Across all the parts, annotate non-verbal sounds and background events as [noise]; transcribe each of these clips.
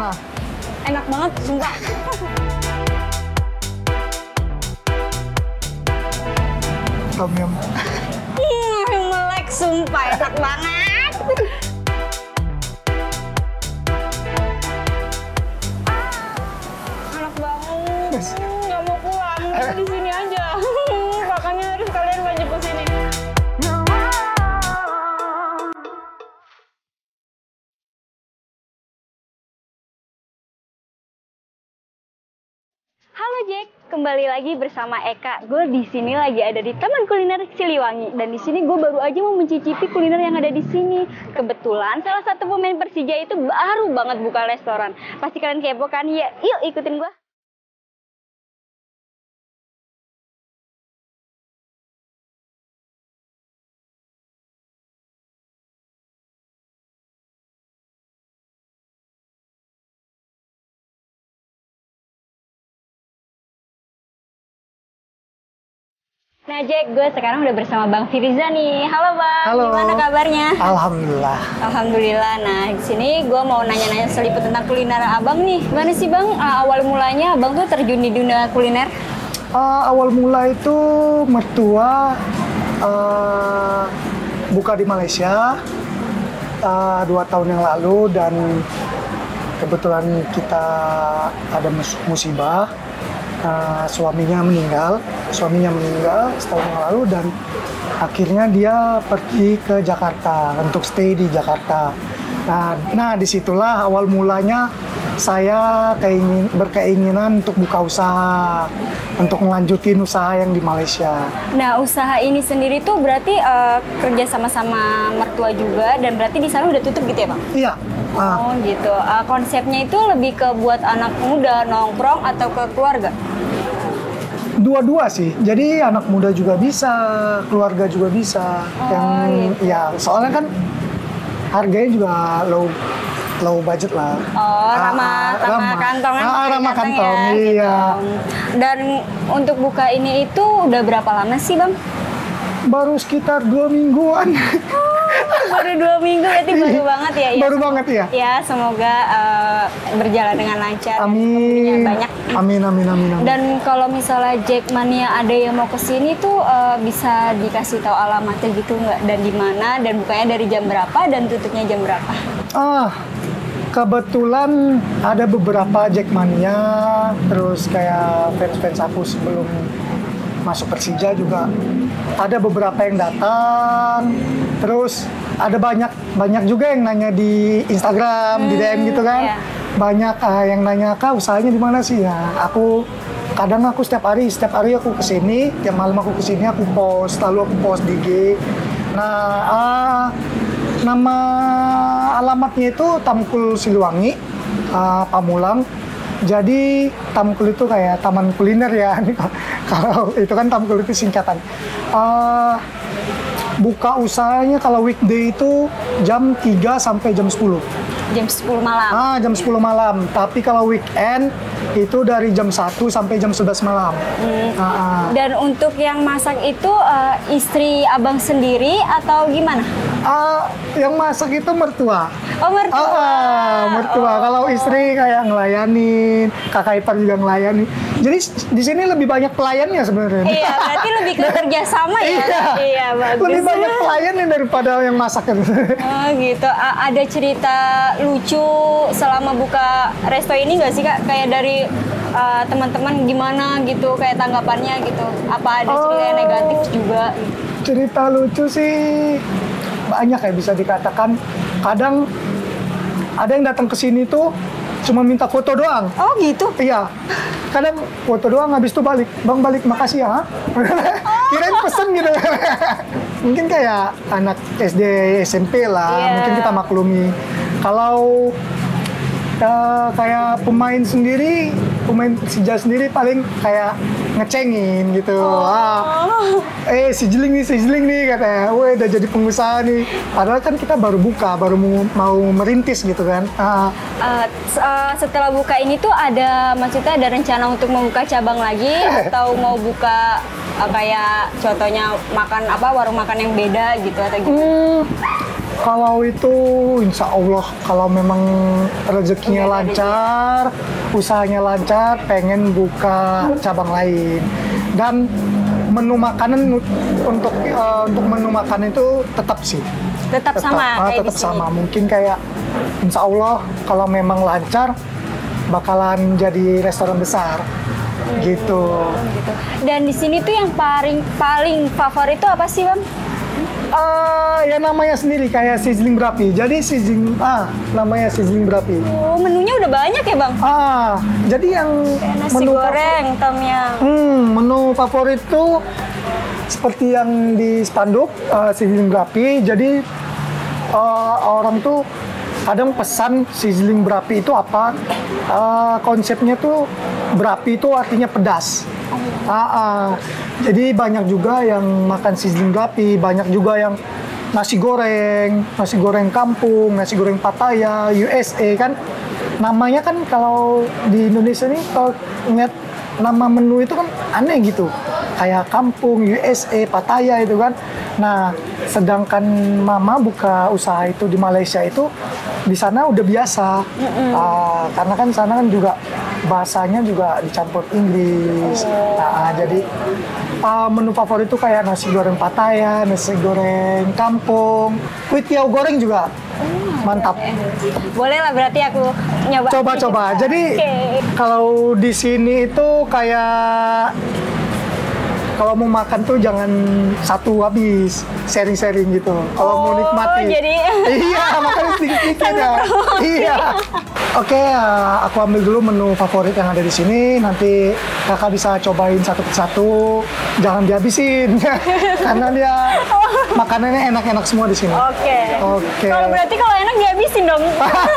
Gimana? Enak banget, sumpah. Tom yum. Hmm, melek, sumpah enak banget. Kembali lagi bersama Eka. Gue di sini lagi ada di Taman Kuliner Siliwangi dan di sini gue baru aja mau mencicipi kuliner yang ada di sini. Kebetulan salah satu pemain Persija itu baru banget buka restoran. Pasti kalian kepo kan? Ya, yuk ikutin gue. Nah Jack, gue sekarang udah bersama Bang Firiza nih. Halo Bang, Halo. gimana kabarnya? Alhamdulillah. Alhamdulillah. Nah, di sini gue mau nanya-nanya seliput tentang kuliner abang nih. Gimana sih bang uh, awal mulanya abang tuh terjun di dunia kuliner? Uh, awal mula itu mertua uh, buka di Malaysia uh, dua tahun yang lalu dan kebetulan kita ada mus- musibah Uh, suaminya meninggal suaminya meninggal setahun yang lalu dan akhirnya dia pergi ke Jakarta untuk stay di Jakarta nah nah di situlah awal mulanya saya keingin, berkeinginan untuk buka usaha untuk melanjutin usaha yang di Malaysia Nah, usaha ini sendiri tuh berarti uh, kerja sama-sama mertua juga dan berarti di sana udah tutup gitu ya bang? iya ah, Oh gitu. Uh, konsepnya itu lebih ke buat anak muda nongkrong atau ke keluarga? Dua-dua sih jadi anak muda juga bisa keluarga juga bisa Oh, yang gitu. ya soalnya kan harganya juga low low budget lah Oh, Ah, ramah, ah, ramah kantong kan? ah, ramah kantong ya, iya gitu. Dan untuk buka ini itu udah berapa lama sih bang? baru sekitar dua mingguan baru dua minggu berarti baru [laughs] banget ya? baru banget ya Ya, semoga uh, berjalan dengan lancar. amin banyak. amin amin amin amin Dan kalau misalnya Jackmania ada yang mau ke sini tuh uh, bisa dikasih tahu alamatnya gitu nggak? Dan di mana? Dan bukanya dari jam berapa? Dan tutupnya jam berapa? Ah, kebetulan ada beberapa Jackmania, terus kayak fans-fans aku sebelum masuk Persija juga ada beberapa yang datang, terus ada banyak banyak juga yang nanya di Instagram, di DM gitu kan, iya. banyak ah, yang nanya kak usahanya di mana sih ya, aku kadang aku setiap hari setiap hari aku ke sini, tiap malam aku ke sini aku post, lalu aku post di IG. Nah, ah, nama alamatnya itu Tamkul Siliwangi, uh, Pamulang. Jadi Tamkul itu kayak taman kuliner ya. [laughs] kalau itu kan Tamkul itu singkatan. Uh, buka usahanya kalau weekday itu jam 3 sampai jam 10. Jam 10 malam. Ah, jam 10 malam. Tapi kalau weekend itu dari jam 1 sampai jam 11 malam. Ah, ah. Dan untuk yang masak itu uh, istri abang sendiri atau gimana? Ah, yang masak itu mertua. Oh mertua. Ah, ah, mertua. Kalau istri kayak ngelayanin, kakak ipar juga ngelayanin. Jadi di sini lebih banyak pelayannya sebenarnya. Iya, berarti lebih ke [laughs] kerjasama ya? Iya. Iya, bagus. Lebih banyak pelayannya daripada yang masak. Oh gitu. A- ada cerita lucu selama buka resto ini nggak sih kak? Kayak dari uh, teman-teman gimana gitu, kayak tanggapannya gitu. Apa ada cerita yang Oh. negatif juga? Cerita lucu sih banyak ya bisa dikatakan. Kadang ada yang datang ke sini tuh cuma minta foto doang. Oh gitu. Iya. Kadang foto doang habis itu balik. Bang balik makasih ya. Kirain pesen gitu. [laughs] Mungkin kayak anak SD SMP lah. Iya. Mungkin kita maklumi. Kalau eh, kayak pemain sendiri, pemain Persija sendiri paling kayak ngecengin gitu. Ah, eh si Jeling nih, si Jeling nih katanya. Weh udah jadi pengusaha nih. Padahal kan kita baru buka, baru mau, mau merintis gitu kan. Ah, Uh, uh, setelah buka ini tuh ada maksudnya ada rencana untuk membuka cabang lagi [laughs] atau mau buka uh, kayak contohnya makan apa warung makan yang beda gitu atau gitu? Hmm, Kalau itu insya Allah kalau memang rezekinya lancar, usahanya lancar, pengen buka cabang lain. Dan menu makanan untuk eh, untuk menu makanan itu tetap sih. Tetap, sama ah, kayak tetap di sini. sama. Mungkin kayak insya Allah kalau memang lancar bakalan jadi restoran besar. Gitu. Gitu. Dan di sini tuh yang paling paling favorit tuh apa sih, Bang? Ah, ya namanya sendiri kayak sizzling berapi. Jadi sizzling ah namanya sizzling berapi. Oh, menunya udah banyak ya, Bang? Ah, jadi yang Kayak nasi menu goreng, tom yum. Hmm, menu favorit tuh seperti yang di spanduk uh, sizzling berapi. Jadi uh, orang tuh kadang pesan sizzling berapi itu apa? Uh, konsepnya tuh berapi itu artinya pedas. Ah, ah. Jadi banyak juga yang makan sizzling berapi, banyak juga yang nasi goreng, nasi goreng kampung, nasi goreng Pattaya, USA kan. Namanya kan kalau di Indonesia nih kalau ngeliat nama menu itu kan aneh gitu. Kayak kampung, USA, Pattaya itu kan. Nah, sedangkan mama buka usaha itu di Malaysia itu di sana udah biasa. Ah, karena kan sana kan juga bahasanya juga dicampur Inggris. Nah, jadi ah, menu favorit itu kayak nasi goreng Pattaya, nasi goreng kampung, kuitiau goreng juga. Mantap. Boleh lah berarti aku nyoba. Coba-coba. [laughs] Jadi Oke. kalau di sini itu kayak kalau mau makan tuh jangan satu habis, sharing-sharing gitu. Kalau mau Oh, nikmati. jadi- [laughs] iya, makan sedikit-sedikit ya. iya. Oke, uh, aku ambil dulu menu favorit yang ada di sini. Nanti kakak bisa cobain satu persatu. Jangan dihabisin, [laughs] karena dia makanannya enak-enak semua di sini. Oke. Oke. Kalau berarti kalau enak dihabisin dong.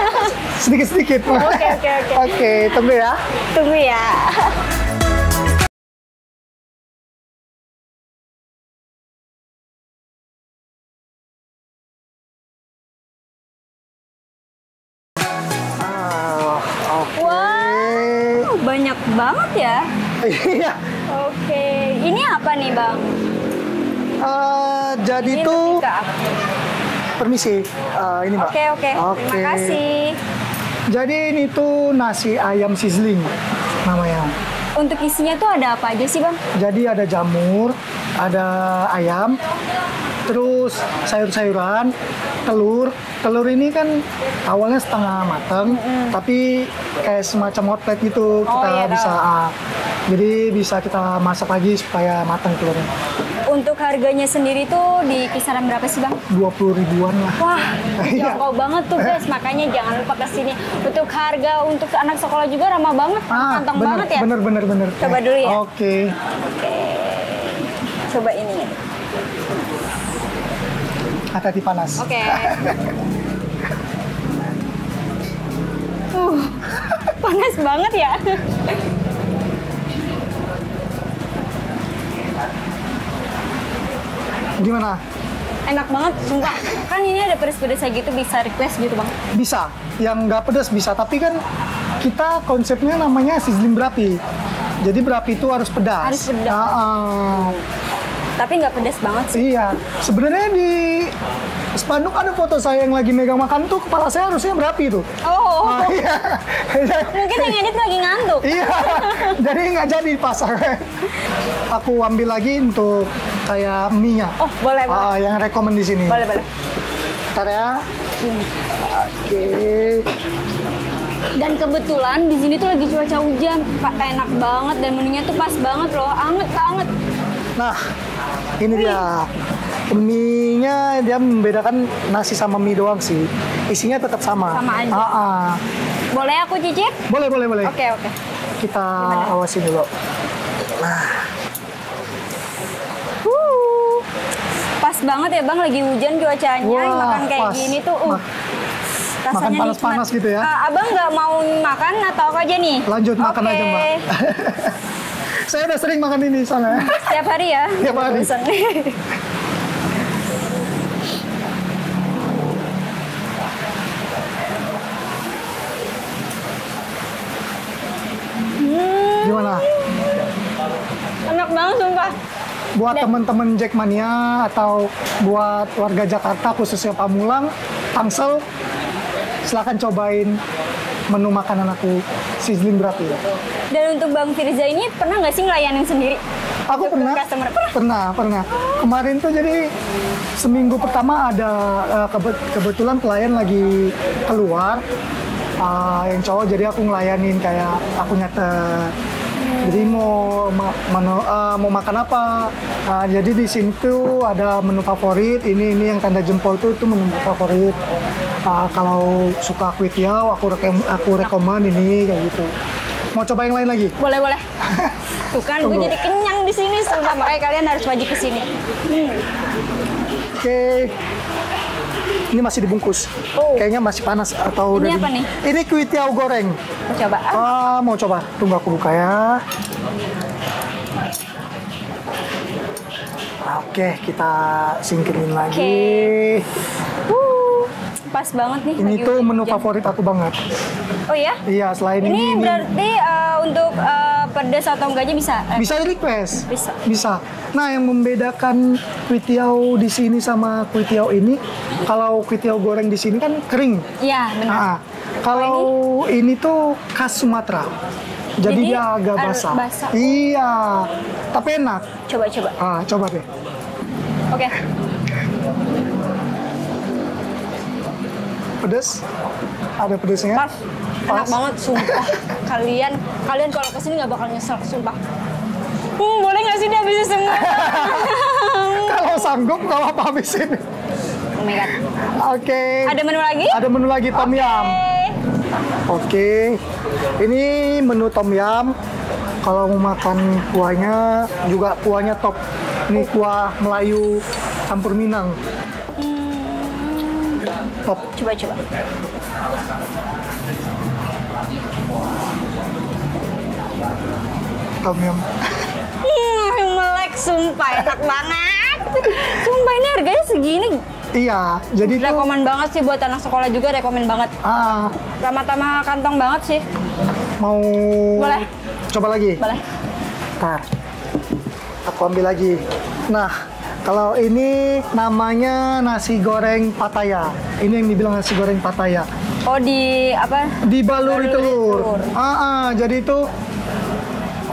[laughs] Sedikit-sedikit. Oke, oke, oke. Oke, tunggu ya. Tunggu ya. Nih bang? Eh, jadi Ini tuh permisi. Eh, ini mbak. Oke oke, terima kasih. Jadi ini tuh nasi ayam sizzling namanya. Untuk isinya tuh ada apa aja sih bang? Jadi ada jamur, ada ayam, terus sayur-sayuran, telur. Telur ini kan awalnya setengah matang, tapi kayak semacam hotplate gitu Oh, kita iya, bisa. tahu. Jadi bisa kita masak lagi supaya matang telurnya. Untuk harganya sendiri tuh di kisaran berapa sih bang? 20 ribuan lah. Wah, [laughs] Iya. jangkau banget tuh guys. Makanya jangan lupa ke sini. Untuk harga untuk anak sekolah juga ramah banget, kantong Ah, bener, banget ya. bener, bener, bener. Coba dulu ya. Oke. Oke, coba ini. Hati-hati panas. Oke. [laughs] uh, panas banget ya. Gimana? Enak banget, sumpah. Kan ini ada pedes-pedesnya gitu, bisa request gitu bang. Bisa. Yang nggak pedas bisa. Tapi kan kita konsepnya namanya sizzling berapi. Jadi berapi itu harus pedas. Harus pedas. Ah, ah. Tapi nggak pedes banget sih. Iya. Sebenarnya di spanduk ada foto saya yang lagi megang makan tuh kepala saya harusnya berapi tuh. Oh, Ah, iya. [laughs] mungkin yang edit lagi ngantuk. iya. [laughs] Jadi nggak jadi pasar. Aku ambil lagi untuk kayak mie-nya. Oh, boleh, boleh. Ah, yang rekomend di sini. Boleh, boleh. Ntar ya. Oke. Dan kebetulan di sini tuh lagi cuaca hujan, Pak enak banget dan menunya tuh pas banget loh, anget banget. Nah, ini dia. Mie-nya dia membedakan nasi sama mie doang sih. Isinya tetap sama. Sama aja. Ah, ah. Boleh aku cicip? Boleh, boleh, boleh. Oke, oke. Kita awasin dulu. Wuh. Pas banget ya bang, lagi hujan cuacanya, Wah, makan kayak pas. gini tuh, uh, rasanya makan panas-panas gitu ya? Ah, abang nggak mau makan atau apa aja nih? Lanjut makan Oke. aja, Mbak. [laughs] Saya udah sering makan ini sana. Setiap hari ya? Setiap hari. [laughs] Bosen. hmm, Gimana? enak banget sumpah. Buat teman-teman Jackmania atau buat warga Jakarta khususnya Pamulang, Tangsel, silahkan cobain menu makanan aku sizzling berarti ya. Dan untuk Bang Firza ini pernah nggak sih ngelayanin sendiri? Aku pernah, customer? Pernah? pernah, pernah. Kemarin tuh jadi seminggu pertama ada eh, kebe- kebetulan klien lagi keluar, eh, yang cowok jadi aku ngelayanin kayak aku nyatet. Jadi mau ma- menu, eh, mau makan apa? Nah, jadi di sini tuh ada menu favorit. Ini ini yang tanda jempol tuh itu menu favorit. Ah, kalau suka kue tiaw, aku rekom aku rekomen ini kayak gitu. Mau coba yang lain lagi? Boleh boleh. [laughs] Tuh kan gue jadi kenyang di sini sumpah makanya kalian harus wajib ke sini. Hmm. Oke. Ini masih dibungkus. Oh. Kayaknya masih panas atau Ini udah apa nih? Ini kue tiaw goreng. Mau coba. Ah, Ah, mau coba. Tunggu aku buka ya. Oke, kita singkirin lagi. Wuh, pas banget nih. Ini tuh menu hujan. favorit aku banget. Oh ya? Iya, selain ini, Ini berarti eh, untuk eh, pedas atau enggaknya bisa? Eh, bisa di request. Bisa. Bisa. Nah, yang membedakan kue tiaw di sini sama kue tiaw ini, kalau kue tiaw goreng di sini kan kering. Iya benar. Ah, kalau ini tuh khas Sumatera. Jadi, Jadi, dia agak ar- basah. basah. Iya, tapi enak. Coba coba. Ah, coba deh. Oke. Pedes? Ada pedesnya? Pas. Enak Pas. banget sumpah. [laughs] kalian kalian kalau ke sini nggak bakal nyesel sumpah. Hmm, boleh nggak sih dihabisin semua? [laughs] Kalau sanggup, kalau apa habisin. oh my god. Oke. Ada menu lagi? Ada menu lagi tom yum. Oke. Oke. Ini menu tom yum. Kalau mau makan kuahnya juga kuahnya top. Ini kuah Melayu campur Minang. Top. Coba coba. Tom yum. Hmm, melek sumpah enak banget. Sumpah ini harganya segini. Iya, jadi tuh Rekomen banget sih buat anak sekolah juga rekomen banget. ah Ramah-tamah kantong banget sih. mau Boleh. coba lagi. Boleh. Ntar, aku ambil lagi. Nah, kalau ini namanya nasi goreng pataya. Ini yang dibilang nasi goreng pataya. Oh di apa? Dibaluri Baluri telur. telur. Ah, ah, jadi itu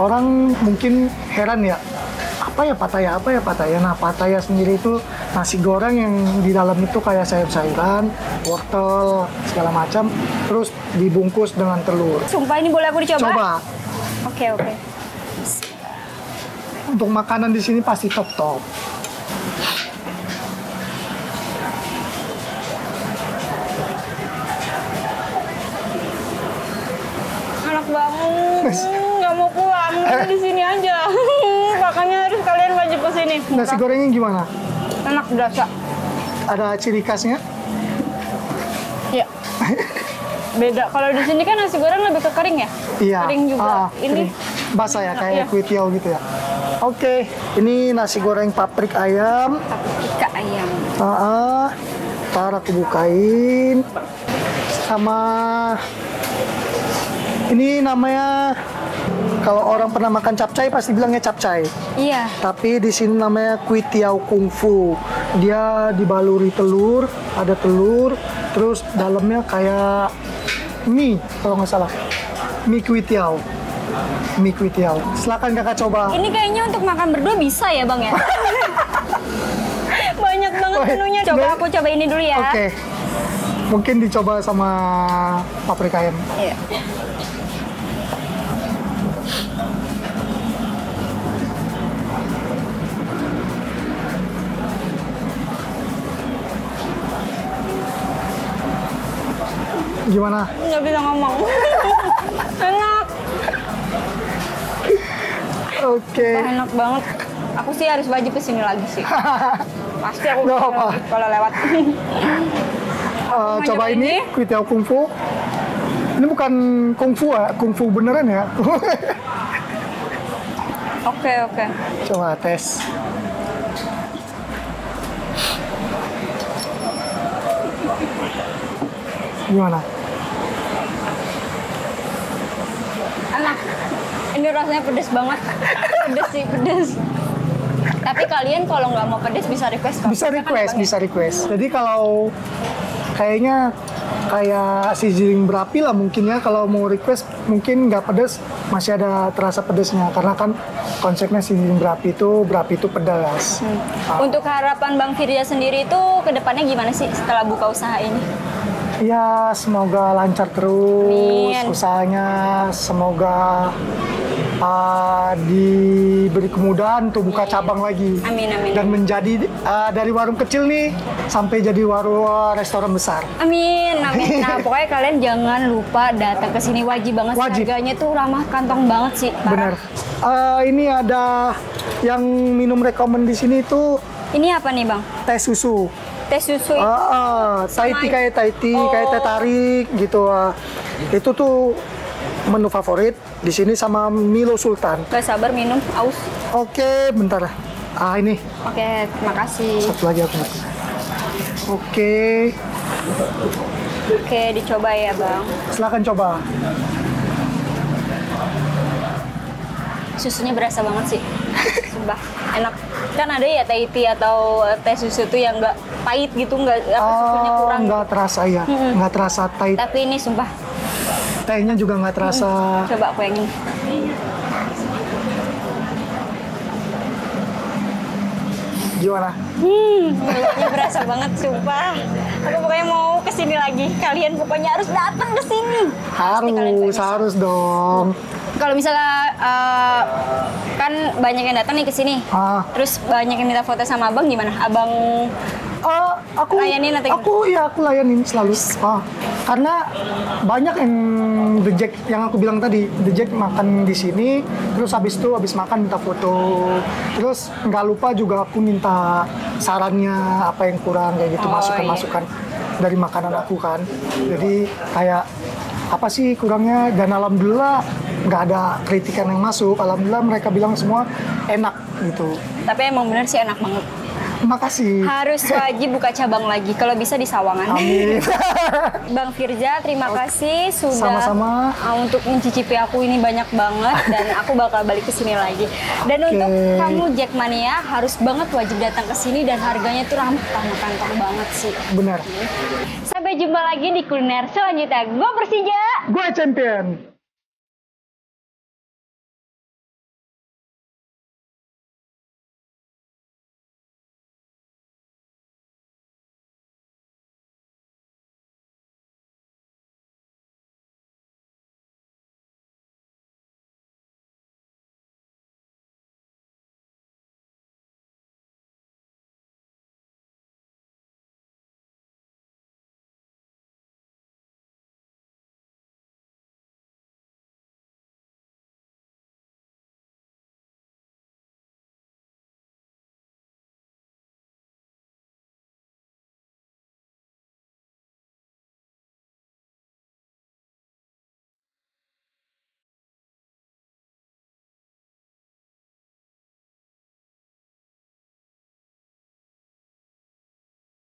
orang mungkin heran ya. Apa ya pataya? Apa ya pataya? Nah, pataya sendiri itu nasi goreng yang di dalam itu kayak sayur-sayuran, wortel, segala macam, terus dibungkus dengan telur. Sumpah ini boleh aku dicoba? Coba. Oke oke. Untuk makanan di sini pasti top-top. Enak Nasi gorengnya gimana? Enak berasa. Ada ciri khasnya? Ya. Beda. Kalau di sini kan nasi goreng lebih ke kering ya? Iya. Kering juga. Ah, ini kering. basah ya kayak Iya. kue tiaw gitu ya. Oke, ini nasi goreng paprik ayam. paprika ayam. Ah, ah. Ntar aku bukain. Sama ini namanya kalau orang pernah makan capcay pasti bilangnya capcay. Iya. Tapi di sini namanya kue tiaw kungfu. Dia dibaluri telur, ada telur, terus dalamnya kayak mie kalau nggak salah. Mie kue tiaw. Mie kue tiaw. Silakan kakak coba. Ini kayaknya untuk makan berdua bisa ya bang ya? [laughs] Banyak banget menunya. Coba aku coba ini dulu ya. Oke. Mungkin dicoba sama paprika ayam. Iya. Gimana? Nggak bisa ngomong. [laughs] Enak. Oke. Enak banget. Aku sih harus wajib ke sini lagi sih. [laughs] Pasti aku ke sini apa. kalau lewat. [laughs] Mau coba ini ini. tiaw kungfu. Ini bukan kungfu ya, kungfu beneran ya. Oke oke. coba tes. Gimana? Enak. Ini rasanya pedes banget. Pedes sih pedes. Tapi kalian kalau nggak mau pedes bisa request kok. bisa request, bisa request. Jadi kalau kayaknya kayak sizzling berapi lah mungkin ya kalau mau request mungkin nggak pedes masih ada terasa pedesnya karena kan konsepnya sizzling berapi itu berapi itu pedas. Ah. Untuk harapan Bang Firza sendiri itu ke depannya gimana sih setelah buka usaha ini? Ya semoga lancar terus Amin. usahanya, semoga ah, diberi kemudahan untuk buka cabang lagi. Amin amin. Dan menjadi ah, dari warung kecil nih sampai jadi warung restoran besar. Amin, amin. [laughs] Nah, pokoknya kalian jangan lupa datang ke sini wajib banget. Wajib. Harganya tuh ramah kantong banget sih. parah. Benar. Eh, ini ada yang minum rekomend di sini itu Ini apa nih, Bang? teh susu. Teh susu itu Ah, ah, tea kayak Thai tea, Oh. kayak teh tarik gitu. ah. Itu tuh menu favorit di sini sama Milo Sultan. gak sabar minum, aus. Oke, bentar. Ah ini Oke, terima kasih. satu lagi aku. Oke, Oke, dicoba ya, Bang. silakan coba. Susunya berasa banget sih. [laughs] Sumpah, enak. Kan ada ya teh tea atau teh susu tuh yang nggak pahit gitu, nggak apa susunya Ah, kurang. nggak terasa ya, nggak terasa Thai. Tapi ini sumpah, Tehnya juga nggak terasa. coba aku yang ini. Gimana? Hmm, berasa banget, sumpah. Aku pokoknya mau ke sini lagi. Kalian pokoknya harus datang ke sini. Harus, harus dong. Kalau misalnya eh, kan banyak yang datang nih ke sini. Ah, Terus banyak yang minta foto sama abang gimana? Abang ah, aku Layanin atau gimana? aku ya aku layanin selalu. Ah, karena banyak yang reject yang aku bilang tadi, reject makan di sini, terus habis itu habis makan minta foto. Terus nggak lupa juga aku minta sarannya apa yang kurang kayak gitu, Oh, masukan-masukan dari makanan aku kan. Jadi kayak apa sih kurangnya dan alhamdulillah nggak ada kritikan yang masuk alhamdulillah mereka bilang semua enak gitu tapi emang bener sih enak banget. Makasih Harus wajib buka cabang lagi kalau bisa di Sawangan. amin [laughs] Bang Firza, terima kasih sudah Sama-sama. uh, untuk mencicipi aku ini banyak banget dan [laughs] aku bakal balik ke sini lagi. Dan Oke. untuk kamu Jackmania harus banget wajib datang ke sini dan harganya tuh ramah tamah kantong banget sih. benar Sampai jumpa lagi di kuliner selanjutnya. Gue Persija. gue champion